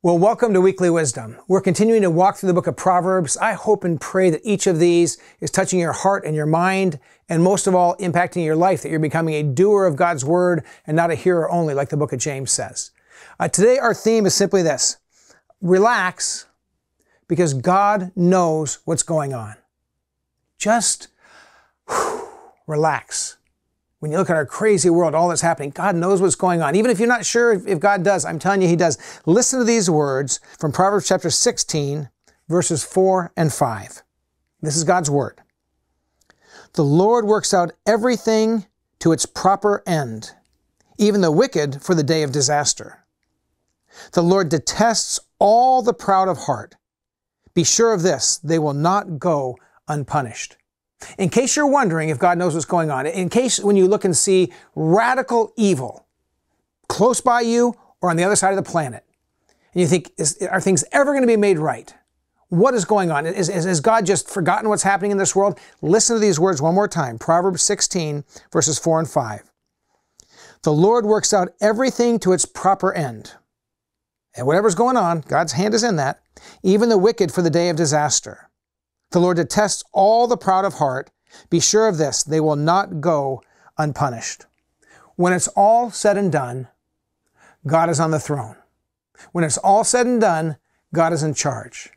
Well, welcome to Weekly Wisdom. We're continuing to walk through the book of Proverbs. I hope and pray that each of these is touching your heart and your mind, and most of all, impacting your life, that you're becoming a doer of God's word and not a hearer only, like the book of James says. Uh, today, our theme is simply this relax because God knows what's going on. Just whew, relax when you look at our crazy world, all that's happening, God knows what's going on. Even if you're not sure if God does, I'm telling you, He does. Listen to these words from Proverbs chapter 16, verses 4 and 5. This is God's word. The Lord works out everything to its proper end, even the wicked for the day of disaster. The Lord detests all the proud of heart. Be sure of this, they will not go unpunished. In case you're wondering if God knows what's going on, in case when you look and see radical evil close by you or on the other side of the planet, and you think, is, are things ever going to be made right? What is going on? Is, is, has God just forgotten what's happening in this world? Listen to these words one more time Proverbs 16, verses 4 and 5. The Lord works out everything to its proper end. And whatever's going on, God's hand is in that, even the wicked for the day of disaster. The Lord detests all the proud of heart. Be sure of this, they will not go unpunished. When it's all said and done, God is on the throne. When it's all said and done, God is in charge.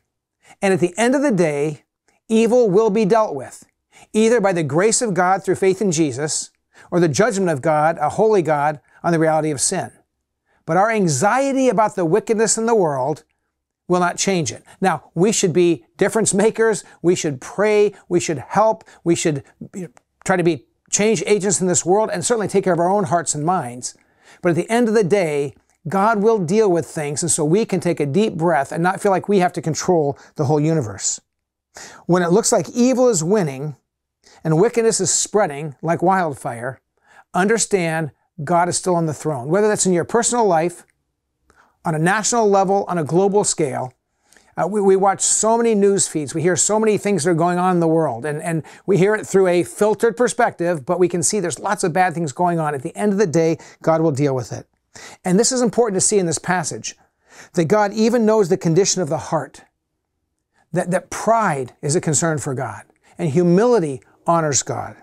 And at the end of the day, evil will be dealt with, either by the grace of God through faith in Jesus, or the judgment of God, a holy God, on the reality of sin. But our anxiety about the wickedness in the world will not change it. Now, we should be difference makers. We should pray. We should help. We should try to be change agents in this world and certainly take care of our own hearts and minds. But at the end of the day, God will deal with things, and so we can take a deep breath and not feel like we have to control the whole universe. When it looks like evil is winning and wickedness is spreading like wildfire, understand God is still on the throne. Whether that's in your personal life, on a national level, on a global scale. Uh, we, we, watch so many news feeds. We hear so many things that are going on in the world, and, and we hear it through a filtered perspective, but we can see there's lots of bad things going on. At the end of the day, God will deal with it. And this is important to see in this passage that God even knows the condition of the heart, that, that pride is a concern for God, and humility honors God.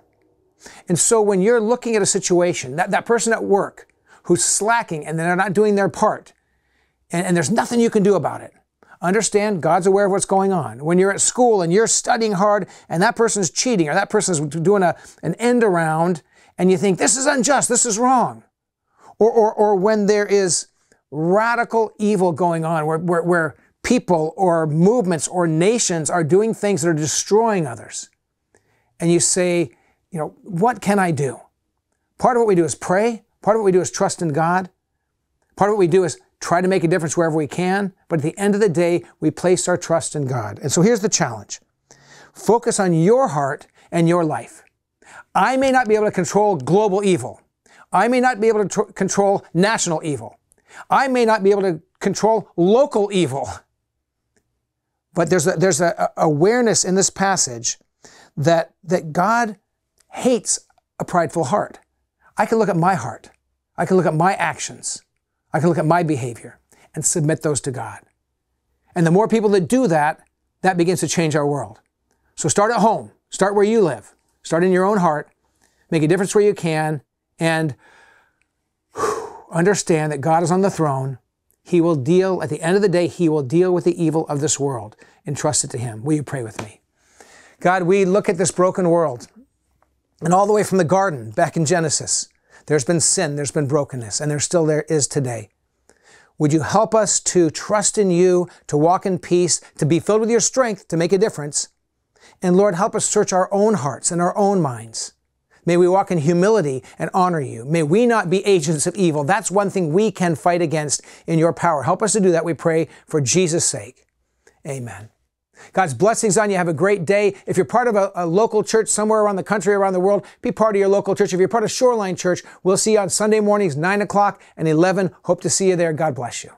And so when you're looking at a situation, that, that person at work who's slacking and they're not doing their part, and, and there's nothing you can do about it. Understand God's aware of what's going on. When you're at school and you're studying hard and that person's cheating or that person's doing a, an end around and you think this is unjust, this is wrong. Or, or, or when there is radical evil going on where, where, where people or movements or nations are doing things that are destroying others. And you say, you know, what can I do? Part of what we do is pray. Part of what we do is trust in God. Part of what we do is try to make a difference wherever we can, but at the end of the day, we place our trust in God. And so here's the challenge focus on your heart and your life. I may not be able to control global evil. I may not be able to tr- control national evil. I may not be able to control local evil. But there's a, there's a, a awareness in this passage that, that God hates a prideful heart. I can look at my heart. I can look at my actions. I can look at my behavior and submit those to God. And the more people that do that, that begins to change our world. So start at home, start where you live, start in your own heart, make a difference where you can, and understand that God is on the throne. He will deal, at the end of the day, He will deal with the evil of this world. Entrust it to Him. Will you pray with me? God, we look at this broken world, and all the way from the garden back in Genesis, there's been sin, there's been brokenness, and there still there is today. Would you help us to trust in you, to walk in peace, to be filled with your strength to make a difference? And Lord, help us search our own hearts and our own minds. May we walk in humility and honor you. May we not be agents of evil. That's one thing we can fight against in your power. Help us to do that, we pray, for Jesus' sake. Amen. God's blessings on you. Have a great day. If you're part of a, a, local church somewhere around the country, around the world, be part of your local church. If you're part of Shoreline Church, we'll see you on Sunday mornings, 9 o'clock and 11. Hope to see you there. God bless you.